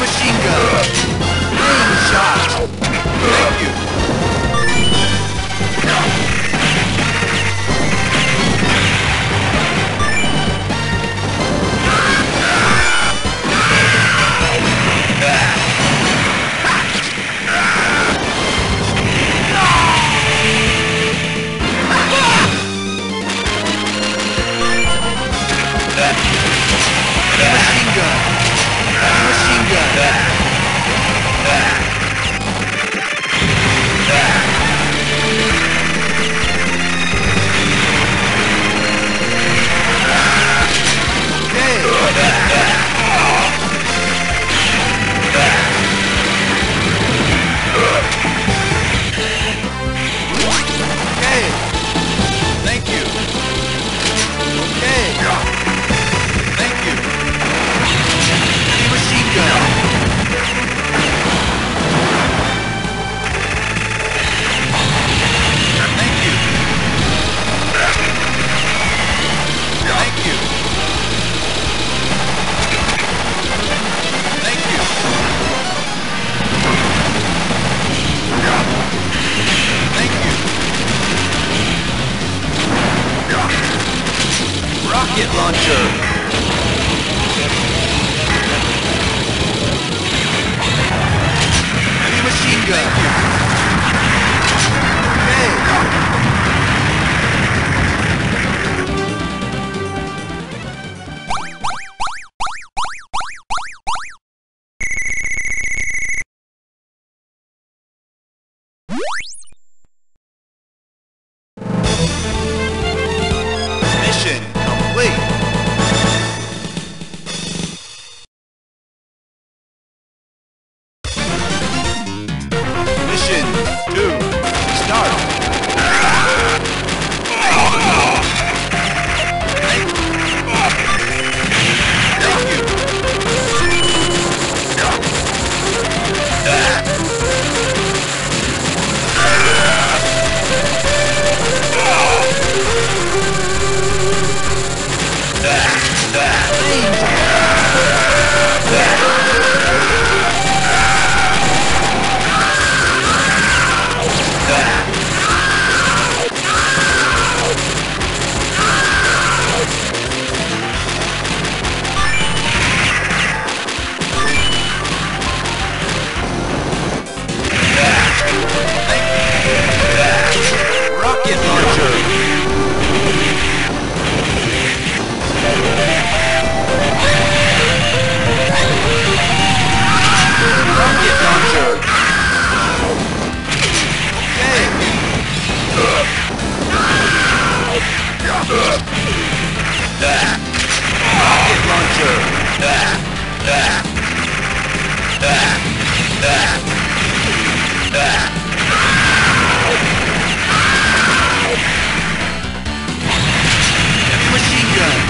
machine gun. Boom shot. Thank you. Rocket launcher! Machine gun!